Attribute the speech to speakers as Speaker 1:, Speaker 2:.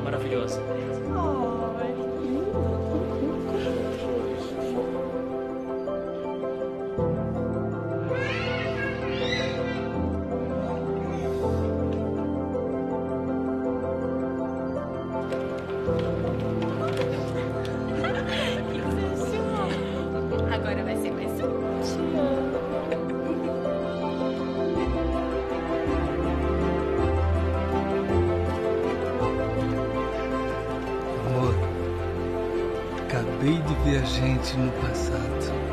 Speaker 1: maravilhoso.
Speaker 2: Agora
Speaker 3: acabei de ver a gente no passado.